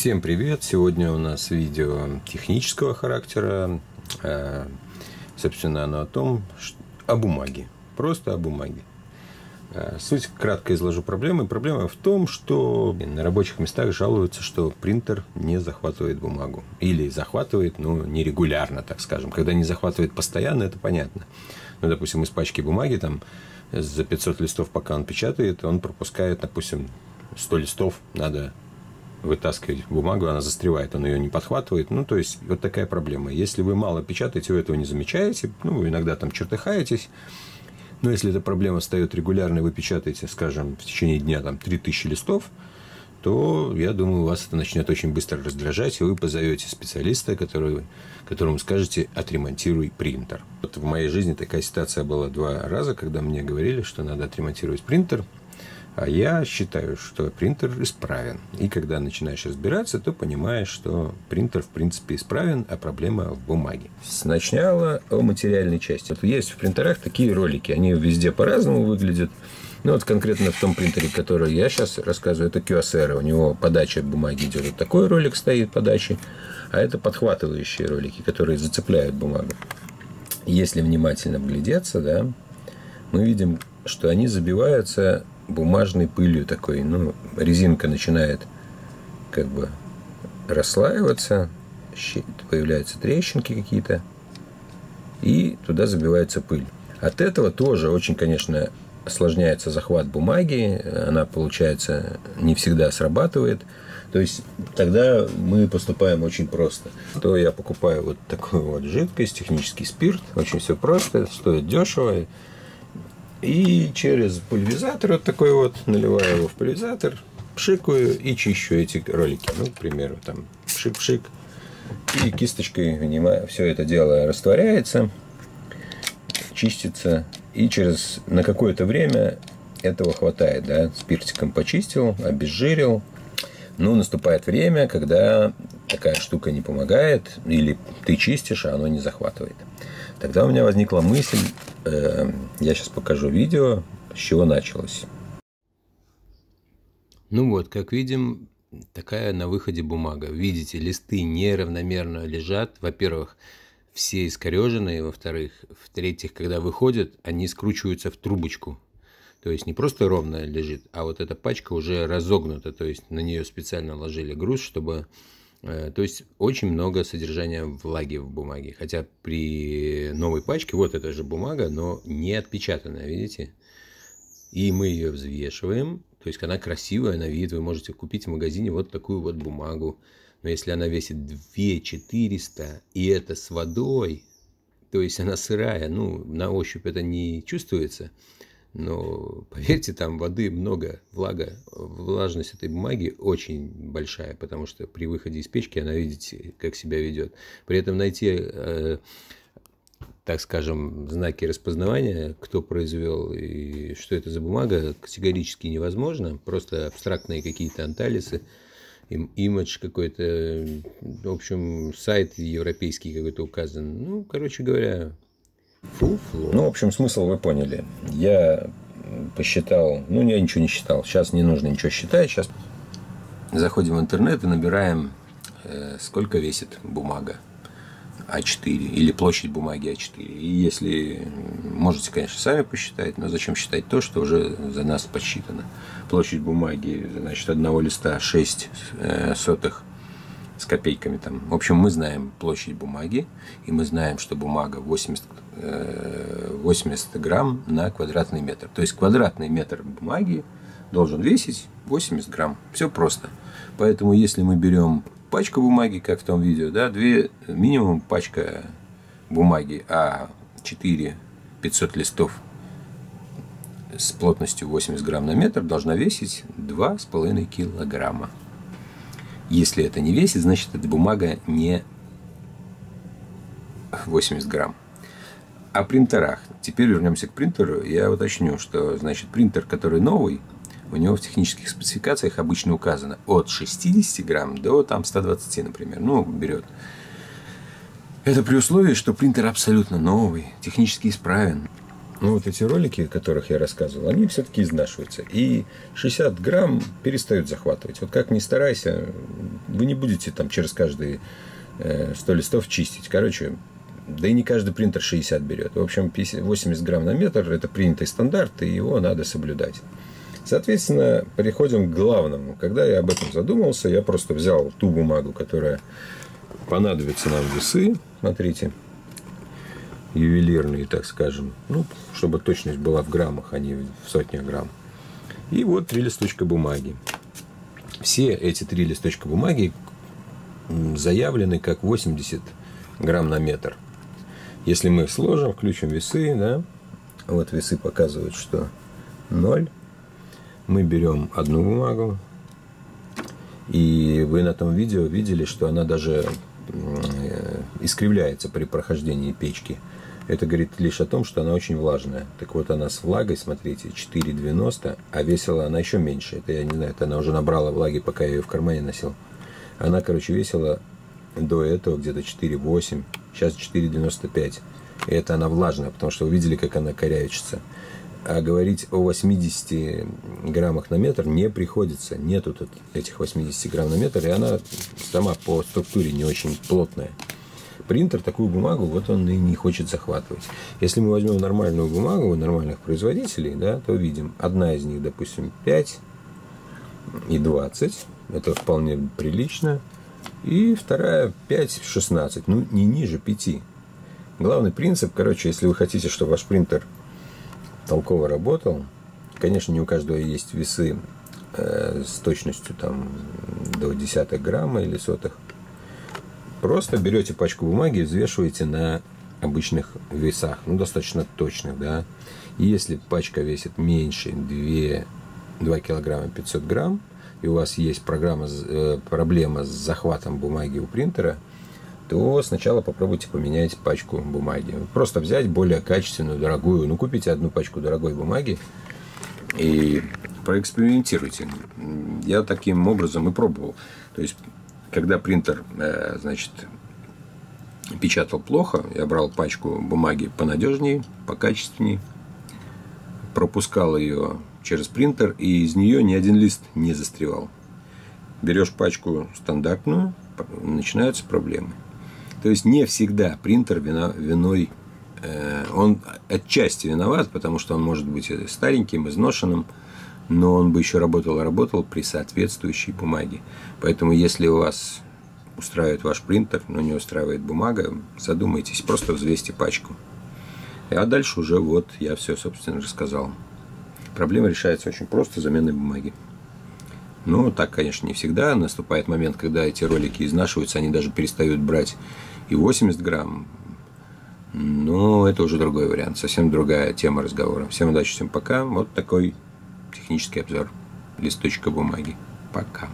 Всем привет! Сегодня у нас видео технического характера. Э, собственно, оно о том, о бумаге. Просто о бумаге. Э, суть кратко изложу проблемы. Проблема в том, что на рабочих местах жалуются, что принтер не захватывает бумагу. Или захватывает, но нерегулярно, так скажем. Когда не захватывает постоянно, это понятно. Ну, допустим, из пачки бумаги там за 500 листов, пока он печатает, он пропускает, допустим, 100 листов, надо вытаскивать бумагу, она застревает, он ее не подхватывает. Ну, то есть, вот такая проблема. Если вы мало печатаете, вы этого не замечаете, ну, иногда там чертыхаетесь, но если эта проблема встает регулярно, и вы печатаете, скажем, в течение дня там 3000 листов, то, я думаю, вас это начнет очень быстро раздражать, и вы позовете специалиста, который, которому скажете «отремонтируй принтер». Вот в моей жизни такая ситуация была два раза, когда мне говорили, что надо отремонтировать принтер – а я считаю, что принтер исправен. И когда начинаешь разбираться, то понимаешь, что принтер в принципе исправен, а проблема в бумаге. Сначала о материальной части. Вот есть в принтерах такие ролики. Они везде по-разному выглядят. Ну, вот конкретно в том принтере, который я сейчас рассказываю, это QSR. У него подача бумаги идет. Вот такой ролик стоит подачи. А это подхватывающие ролики, которые зацепляют бумагу. Если внимательно вглядеться, да, мы видим, что они забиваются бумажной пылью такой. Ну, резинка начинает как бы расслаиваться, появляются трещинки какие-то, и туда забивается пыль. От этого тоже очень, конечно, осложняется захват бумаги, она, получается, не всегда срабатывает. То есть тогда мы поступаем очень просто. То я покупаю вот такую вот жидкость, технический спирт, очень все просто, стоит дешево, и через пульверизатор вот такой вот наливаю его в пульверизатор, пшикаю и чищу эти ролики. Ну, к примеру, там пшик-пшик. И кисточкой внимаю, все это дело растворяется, чистится. И через на какое-то время этого хватает, да, спиртиком почистил, обезжирил. Ну, наступает время, когда такая штука не помогает, или ты чистишь, а оно не захватывает. Тогда у меня возникла мысль, э, я сейчас покажу видео, с чего началось. Ну вот, как видим, такая на выходе бумага. Видите, листы неравномерно лежат. Во-первых, все искореженные, во-вторых, в-третьих, когда выходят, они скручиваются в трубочку. То есть не просто ровно лежит, а вот эта пачка уже разогнута, то есть на нее специально ложили груз, чтобы то есть очень много содержания влаги в бумаге. Хотя при новой пачке, вот эта же бумага, но не отпечатанная, видите? И мы ее взвешиваем. То есть она красивая на вид. Вы можете купить в магазине вот такую вот бумагу. Но если она весит 2400 и это с водой, то есть она сырая, ну, на ощупь это не чувствуется, но поверьте, там воды много, влага, влажность этой бумаги очень большая, потому что при выходе из печки она, видите, как себя ведет. При этом найти, э, так скажем, знаки распознавания, кто произвел и что это за бумага, категорически невозможно. Просто абстрактные какие-то анталисы, имидж какой-то, в общем, сайт европейский какой-то указан. Ну, короче говоря, Фуфло. Ну, в общем, смысл вы поняли. Я посчитал, ну, я ничего не считал. Сейчас не нужно ничего считать. Сейчас заходим в интернет и набираем, э, сколько весит бумага А4 или площадь бумаги А4. И если можете, конечно, сами посчитать, но зачем считать то, что уже за нас подсчитано. Площадь бумаги, значит, одного листа 6 э, сотых с копейками там. В общем, мы знаем площадь бумаги, и мы знаем, что бумага 80, 80 э, грамм на квадратный метр. То есть квадратный метр бумаги должен весить 80 грамм. Все просто. Поэтому если мы берем пачку бумаги, как в том видео, да, две, минимум пачка бумаги А4 500 листов с плотностью 80 грамм на метр должна весить 2,5 килограмма. Если это не весит, значит эта бумага не 80 грамм. О принтерах. Теперь вернемся к принтеру. Я уточню, что значит принтер, который новый, у него в технических спецификациях обычно указано от 60 грамм до там 120, например. Ну, берет. Это при условии, что принтер абсолютно новый, технически исправен. Ну, вот эти ролики, о которых я рассказывал, они все-таки изнашиваются. И 60 грамм перестают захватывать. Вот как ни старайся, вы не будете там через каждые 100 листов чистить. Короче, да и не каждый принтер 60 берет. В общем, 80 грамм на метр – это принятый стандарт, и его надо соблюдать. Соответственно, переходим к главному. Когда я об этом задумался, я просто взял ту бумагу, которая понадобится нам весы. Смотрите, ювелирные, так скажем. Ну, чтобы точность была в граммах, а не в сотнях грамм. И вот три листочка бумаги. Все эти три листочка бумаги заявлены как 80 грамм на метр. Если мы их сложим, включим весы, да, вот весы показывают, что 0. Мы берем одну бумагу, и вы на том видео видели, что она даже э, искривляется при прохождении печки. Это говорит лишь о том, что она очень влажная. Так вот, она с влагой, смотрите, 4,90, а весила она еще меньше. Это я не знаю, это она уже набрала влаги, пока я ее в кармане носил. Она, короче, весила до этого где-то 4,8, сейчас 4,95. И это она влажная, потому что вы видели, как она корячится. А говорить о 80 граммах на метр не приходится. Нету тут этих 80 грамм на метр, и она сама по структуре не очень плотная принтер такую бумагу вот он и не хочет захватывать. Если мы возьмем нормальную бумагу у нормальных производителей, да, то видим, одна из них, допустим, 5 и 20, это вполне прилично, и вторая 5-16, ну не ниже 5. Главный принцип, короче, если вы хотите, чтобы ваш принтер толково работал, конечно, не у каждого есть весы э, с точностью там до десятых грамма или сотых, Просто берете пачку бумаги и взвешиваете на обычных весах, ну, достаточно точных, да. И если пачка весит меньше 2, 2 килограмма 500 грамм, и у вас есть программа, э, проблема с захватом бумаги у принтера, то сначала попробуйте поменять пачку бумаги. Просто взять более качественную, дорогую. Ну, купите одну пачку дорогой бумаги и проэкспериментируйте. Я таким образом и пробовал. То есть когда принтер, э, значит, печатал плохо, я брал пачку бумаги понадежнее, покачественнее, пропускал ее через принтер, и из нее ни один лист не застревал. Берешь пачку стандартную, начинаются проблемы. То есть не всегда принтер вина, виной, э, он отчасти виноват, потому что он может быть стареньким, изношенным, но он бы еще работал и работал при соответствующей бумаге. Поэтому, если у вас устраивает ваш принтер, но не устраивает бумага, задумайтесь, просто взвесьте пачку. А дальше уже вот я все, собственно, рассказал. Проблема решается очень просто заменой бумаги. Ну, так, конечно, не всегда. Наступает момент, когда эти ролики изнашиваются, они даже перестают брать и 80 грамм. Но это уже другой вариант, совсем другая тема разговора. Всем удачи, всем пока. Вот такой технический обзор листочка бумаги. Пока.